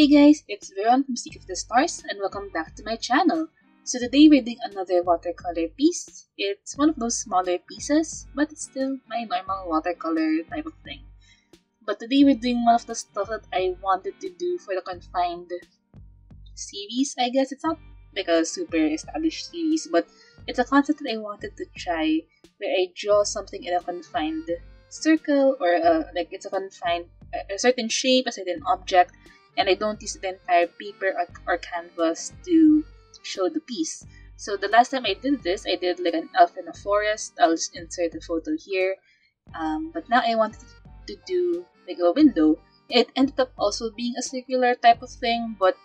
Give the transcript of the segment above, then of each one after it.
Hey guys, it's Veron from Speaker of the Stars and welcome back to my channel. So today we're doing another watercolor piece. It's one of those smaller pieces, but it's still my normal watercolor type of thing. But today we're doing one of the stuff that I wanted to do for the confined series, I guess. It's not like a super established series, but it's a concept that I wanted to try where I draw something in a confined circle or a, like it's a confined a certain shape, a certain object, and I don't use the entire paper or, or canvas to show the piece. So the last time I did this, I did like an elf in a forest. I'll just insert the photo here. Um, but now I wanted to do like a window. It ended up also being a circular type of thing, but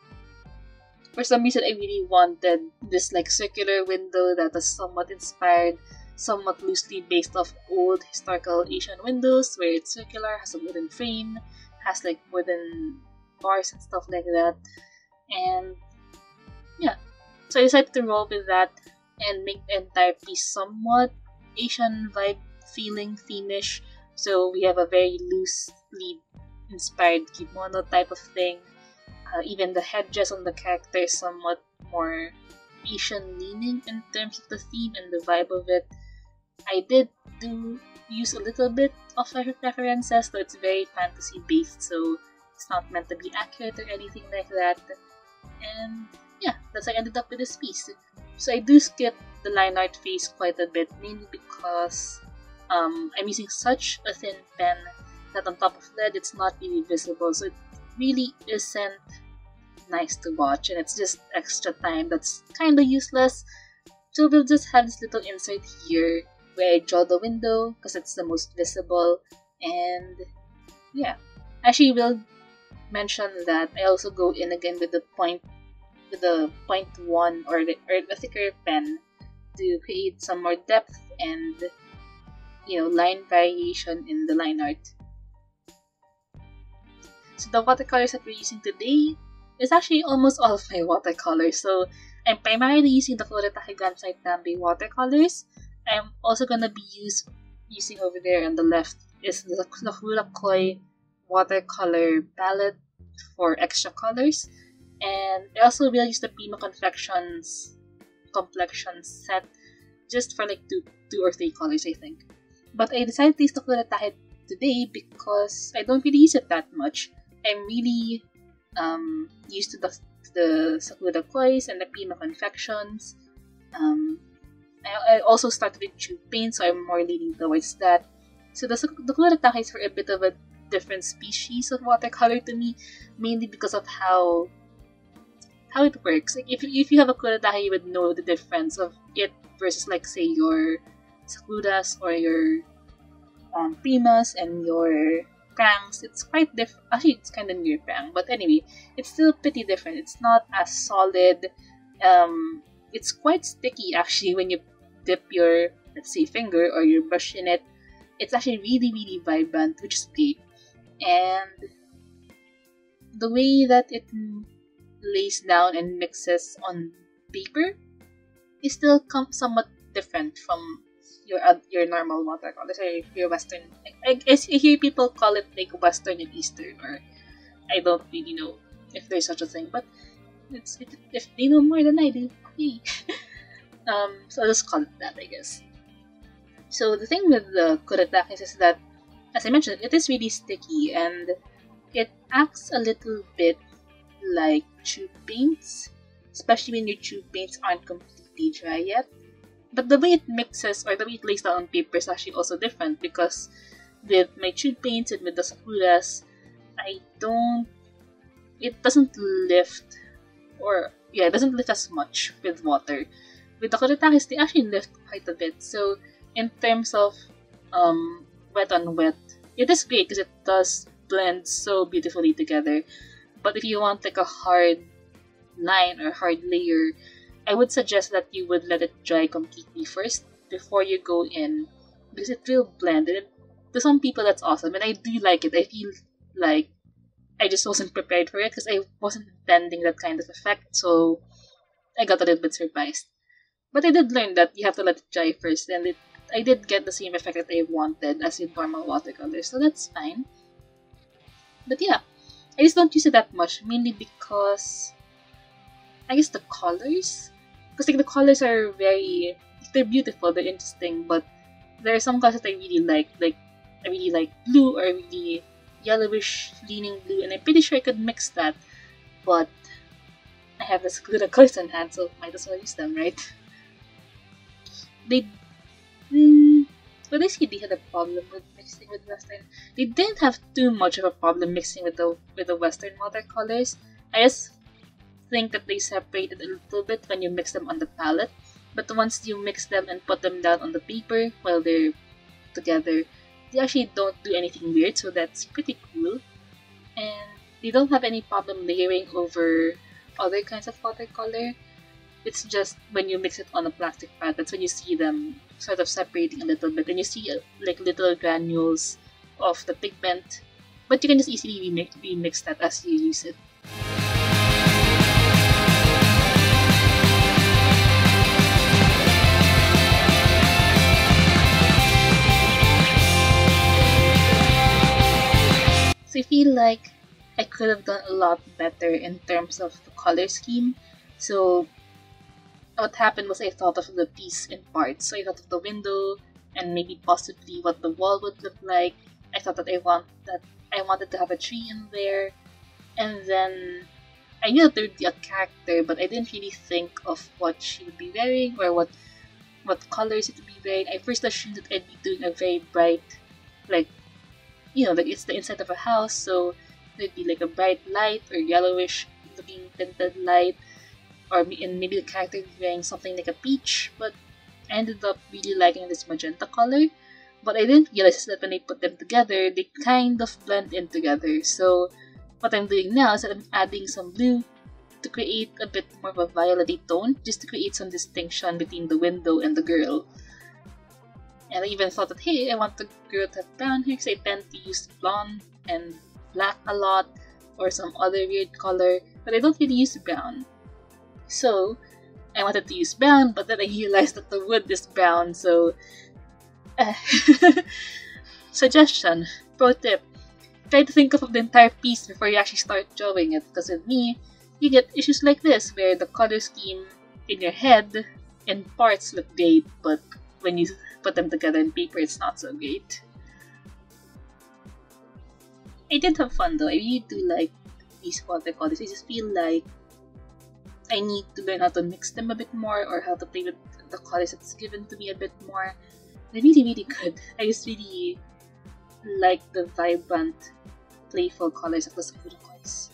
for some reason I really wanted this like circular window that was somewhat inspired, somewhat loosely based off old historical Asian windows where it's circular, has a wooden frame, has like wooden bars and stuff like that. And yeah, so I decided to roll with that and make the entire piece somewhat Asian vibe feeling themish. So we have a very loosely inspired kimono type of thing. Uh, even the headdress on the character is somewhat more Asian leaning in terms of the theme and the vibe of it. I did do use a little bit of references, so it's very fantasy based, so it's not meant to be accurate or anything like that. And yeah, that's how I ended up with this piece. So I do skip the line art phase quite a bit, mainly because um, I'm using such a thin pen that on top of lead it's not really visible, so it really isn't nice to watch, and it's just extra time that's kind of useless. So we'll just have this little insert here where I draw the window because it's the most visible, and yeah. Actually, we'll mention that I also go in again with the point with the point one or the or a thicker pen to create some more depth and you know line variation in the line art. So the watercolors that we're using today is actually almost all of my watercolors. So I'm primarily using the Kuretake Gansai Tambi watercolors. I'm also gonna be use, using over there on the left is the Sakura Koi watercolor palette for extra colors. And I also use the Prima Confections complexion set just for like two two or three colors I think. But I decided to use the Kuretake today because I don't really use it that much. I'm really um, used to the, the Sakura Kois and the Prima Confections. Um, I, I, also started with paint, so I'm more leaning towards that. So the, the Kuretake is for a bit of a different species of watercolor to me, mainly because of how how it works. Like if if you have a kuretake, you would know the difference of it versus like say your sakuras or your um, primas and your prangs. It's quite different. Actually, it's kind of near prang, but anyway, it's still pretty different. It's not as solid. Um, it's quite sticky actually when you dip your let's say finger or your brush in it. It's actually really really vibrant, which is great and the way that it lays down and mixes on paper is still com- somewhat different from your uh, your normal watercolor. So your Western, I, I, hear people call it like Western and Eastern, or I don't really know if there's such a thing, but it's it, if they know more than I do, hey. um, so I'll just call it that, I guess. So the thing with the kuretakes is that as I mentioned, it is really sticky and it acts a little bit like tube paints, especially when your tube paints aren't completely dry yet. But the way it mixes or the way it lays down on paper is actually also different because with my tube paints and with the sakuras, I don't. It doesn't lift, or yeah, it doesn't lift as much with water. With the kuretakes, they actually lift quite a bit. So in terms of um, wet on wet, it is great because it does blend so beautifully together. But if you want like a hard line or hard layer, I would suggest that you would let it dry completely first before you go in because it will blend. And to some people, that's awesome, and I do like it. I feel like I just wasn't prepared for it because I wasn't intending that kind of effect, so I got a little bit surprised. But I did learn that you have to let it dry first, and it I did get the same effect that I wanted as in normal watercolor, so that's fine. But yeah, I just don't use it that much, mainly because I guess the colors. Because like the colors are very they're beautiful, they're interesting, but there are some colors that I really like. Like I really like blue or really yellowish leaning blue, and I'm pretty sure I could mix that. But I have this good colors in hand, so might as well use them, right? They but see they had a problem with mixing with Western. They didn't have too much of a problem mixing with the with the Western watercolors. I just think that they separated a little bit when you mix them on the palette. But once you mix them and put them down on the paper while they're together, they actually don't do anything weird, so that's pretty cool. And they don't have any problem layering over other kinds of watercolor. It's just when you mix it on a plastic pad, that's when you see them sort of separating a little bit, and you see uh, like little granules of the pigment. But you can just easily remix, remix that as you use it. So I feel like I could have done a lot better in terms of the color scheme. So what happened was I thought of the piece in parts. So I thought of the window and maybe possibly what the wall would look like. I thought that I want that I wanted to have a tree in there. And then I knew that there would be a character, but I didn't really think of what she would be wearing or what what colors it would be wearing. I first assumed that I'd be doing a very bright like you know, like it's the inside of a house, so there'd be like a bright light or yellowish looking tinted light, or and maybe the character wearing something like a peach. But I ended up really liking this magenta color. But I didn't realize that when I put them together, they kind of blend in together. So what I'm doing now is that I'm adding some blue to create a bit more of a violet tone, just to create some distinction between the window and the girl. And I even thought that, hey, I want the girl to have brown hair because I tend to use blonde and black a lot or some other weird color, but I don't really use brown. So I wanted to use brown, but then I realized that the wood is brown, so. Uh, suggestion, pro tip try to think of the entire piece before you actually start drawing it, because with me, you get issues like this where the color scheme in your head in parts look great, but when you put them together in paper, it's not so great. I did have fun though. I really do like these watercolors. I just feel like I need to learn how to mix them a bit more or how to play with the colors that's given to me a bit more. They're really, really good. I just really like the vibrant, playful colors of the Sakura Kois.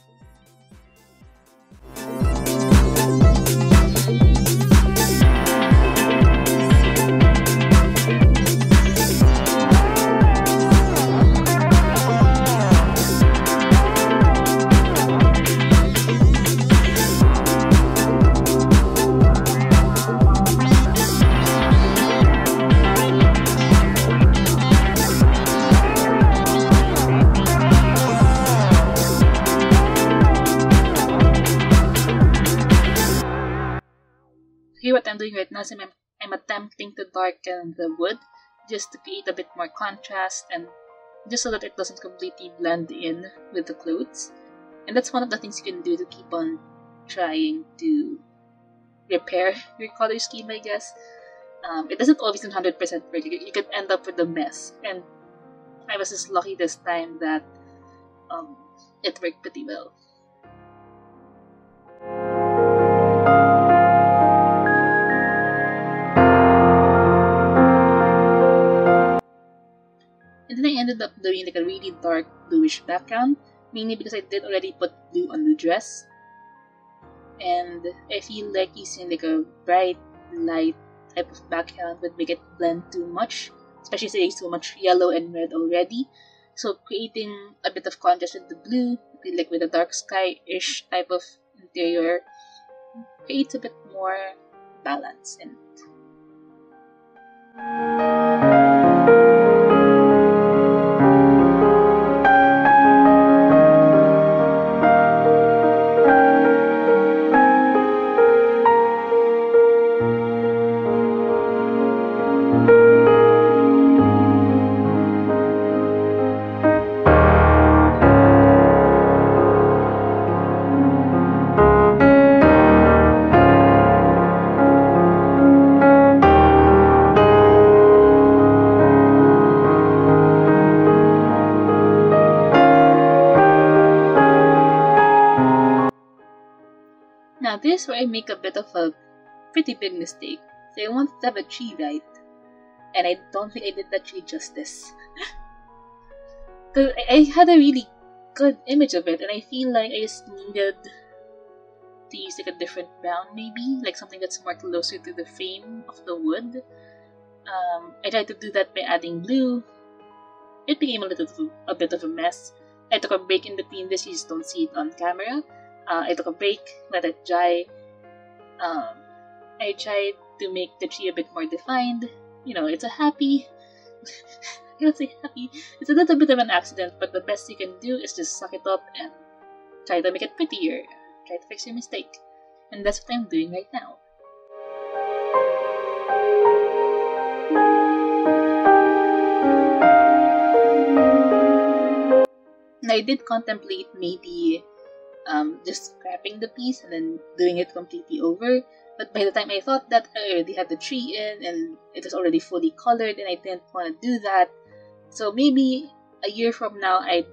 Doing right now is I'm, I'm attempting to darken the wood just to create a bit more contrast and just so that it doesn't completely blend in with the clothes. And that's one of the things you can do to keep on trying to repair your color scheme, I guess. Um, it doesn't always 100% work. You, could end up with a mess. And I was just lucky this time that um, it worked pretty well. Ended up doing like a really dark bluish background, mainly because I did already put blue on the dress. And I feel like using like a bright, light type of background would make it blend too much, especially since so much yellow and red already. So creating a bit of contrast with the blue, like with a dark sky-ish type of interior, creates a bit more balance in it. This where I make a bit of a pretty big mistake. So I wanted to have a tree right, and I don't think I did that tree justice. Because I had a really good image of it, and I feel like I just needed to use like a different brown, maybe like something that's more closer to the frame of the wood. Um, I tried to do that by adding blue. It became a little a bit of a mess. I took a break in between this. You just don't see it on camera. Uh, I took a break, let it dry. Um, I tried to make the tree a bit more defined. You know, it's a happy. I don't say happy. It's a little bit of an accident, but the best you can do is just suck it up and try to make it prettier. Try to fix your mistake. And that's what I'm doing right now. I did contemplate maybe um, just scrapping the piece and then doing it completely over. But by the time I thought that, I already had the tree in and it was already fully colored and I didn't want to do that. So maybe a year from now, I'd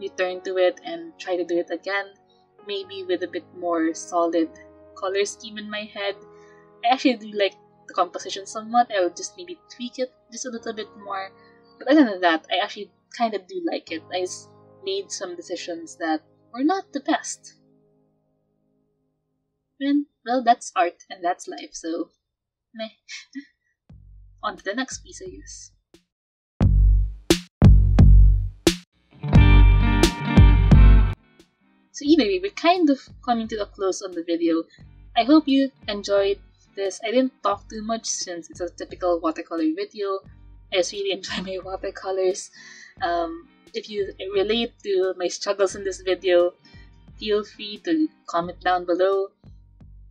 return to it and try to do it again, maybe with a bit more solid color scheme in my head. I actually do like the composition somewhat. I will just maybe tweak it just a little bit more. But other than that, I actually kind of do like it. I made some decisions that were not the best. And, well, that's art and that's life, so meh. On to the next piece, I guess. So either way, we're kind of coming to the close on the video. I hope you enjoyed this. I didn't talk too much since it's a typical watercolor video. I just really enjoy my watercolors. Um, if you relate to my struggles in this video, feel free to comment down below.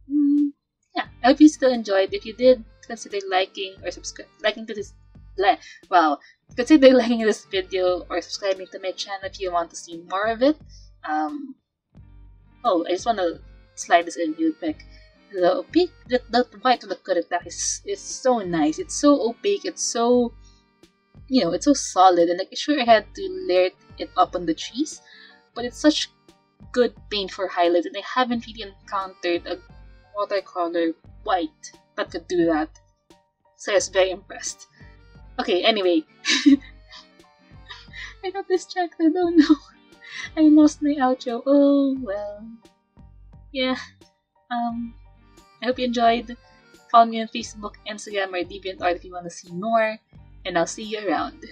Mm, yeah, I hope you still enjoyed. If you did, consider liking or subscribe, liking to this. Bleh, wow, consider liking this video or subscribing to my channel if you want to see more of it. Um, oh, I just want to slide this in real quick. The opaque, the, the white of the Kuretake is, is so nice. It's so opaque. It's so you know, it's so solid and like sure I had to layer it up on the trees, but it's such good paint for highlights and I haven't really encountered a watercolor white that could do that. So I was very impressed. Okay, anyway. I got distracted, oh no. I lost my outro. Oh well. Yeah. Um I hope you enjoyed. Follow me on Facebook, Instagram, or DeviantArt if you want to see more and I'll see you around.